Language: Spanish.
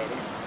Perú.